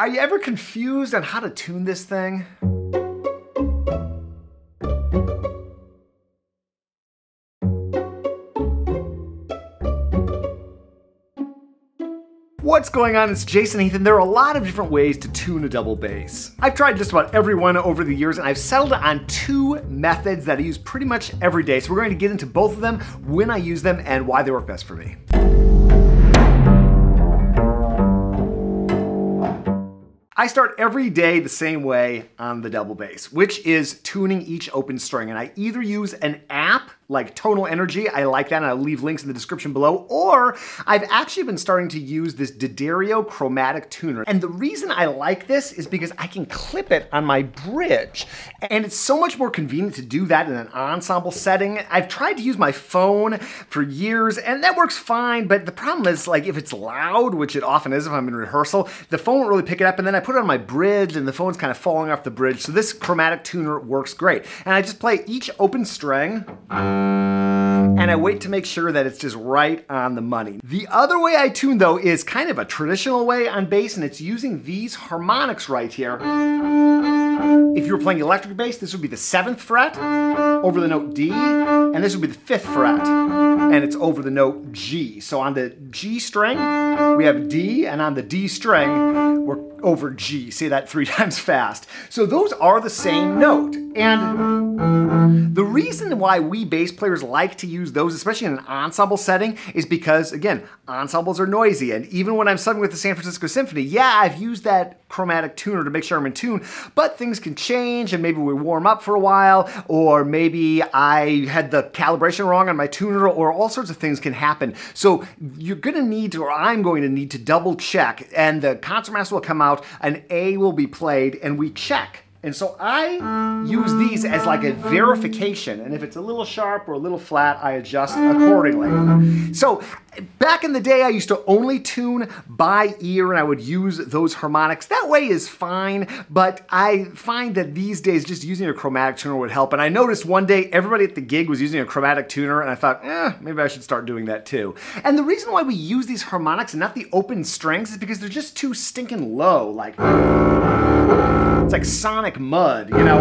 Are you ever confused on how to tune this thing? What's going on? It's Jason Heath, and there are a lot of different ways to tune a double bass. I've tried just about every one over the years, and I've settled on two methods that I use pretty much every day. So we're going to get into both of them, when I use them, and why they work best for me. I start every day the same way on the double bass, which is tuning each open string. And I either use an app like Tonal Energy. I like that, and I'll leave links in the description below. Or I've actually been starting to use this D'Addario Chromatic Tuner. And the reason I like this is because I can clip it on my bridge. And it's so much more convenient to do that in an ensemble setting. I've tried to use my phone for years, and that works fine, but the problem is, like, if it's loud, which it often is if I'm in rehearsal, the phone won't really pick it up, and then I put it on my bridge, and the phone's kind of falling off the bridge. So this chromatic tuner works great. And I just play each open string and I wait to make sure that it's just right on the money. The other way I tune though is kind of a traditional way on bass and it's using these harmonics right here. If you were playing electric bass, this would be the seventh fret over the note D, and this would be the fifth fret, and it's over the note G. So on the G string, we have D, and on the D string, we're over G. Say that three times fast. So those are the same note. And the reason why we bass players like to use those, especially in an ensemble setting, is because, again, ensembles are noisy. And even when I'm subbing with the San Francisco Symphony, yeah, I've used that chromatic tuner to make sure I'm in tune, but things can change and maybe we warm up for a while, or maybe I had the calibration wrong on my tuner, or all sorts of things can happen. So you're gonna need to, or I'm going to need to double check, and the concertmaster will come out, an A will be played, and we check and so I use these as like a verification. And if it's a little sharp or a little flat, I adjust accordingly. So back in the day, I used to only tune by ear and I would use those harmonics. That way is fine, but I find that these days just using a chromatic tuner would help. And I noticed one day everybody at the gig was using a chromatic tuner and I thought, eh, maybe I should start doing that too. And the reason why we use these harmonics and not the open strings is because they're just too stinking low. Like, it's like sonic mud, you know?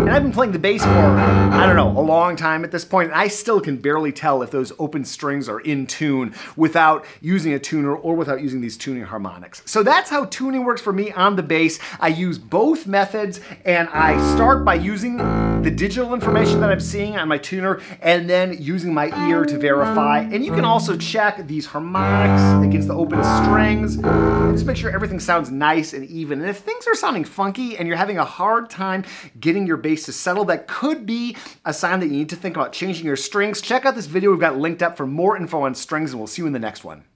And I've been playing the bass for, I don't know, long time at this point, and I still can barely tell if those open strings are in tune without using a tuner or without using these tuning harmonics. So that's how tuning works for me on the bass. I use both methods, and I start by using the digital information that I'm seeing on my tuner, and then using my ear to verify. And you can also check these harmonics against the open strings, just make sure everything sounds nice and even. And if things are sounding funky and you're having a hard time getting your bass to settle, that could be a sign that need to think about changing your strings. Check out this video we've got linked up for more info on strings and we'll see you in the next one.